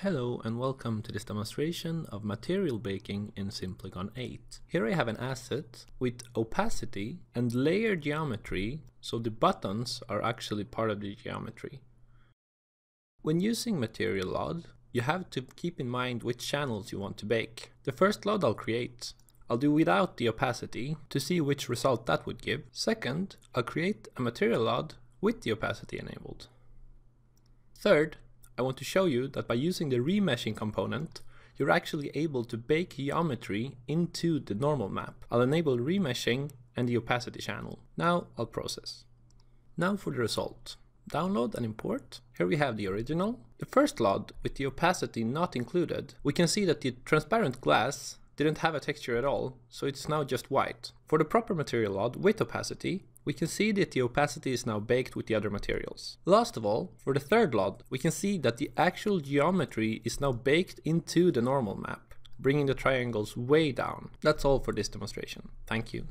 Hello and welcome to this demonstration of material baking in Simplygon 8. Here I have an asset with opacity and layer geometry, so the buttons are actually part of the geometry. When using Material LOD, you have to keep in mind which channels you want to bake. The first LOD I'll create, I'll do without the opacity to see which result that would give. Second, I'll create a Material LOD with the opacity enabled. Third, I want to show you that by using the remeshing component, you're actually able to bake geometry into the normal map. I'll enable remeshing and the opacity channel. Now I'll process. Now for the result. Download and import. Here we have the original. The first LOD with the opacity not included, we can see that the transparent glass didn't have a texture at all, so it's now just white. For the proper material LOD with opacity, we can see that the opacity is now baked with the other materials. Last of all, for the third LOD, we can see that the actual geometry is now baked into the normal map, bringing the triangles way down. That's all for this demonstration. Thank you.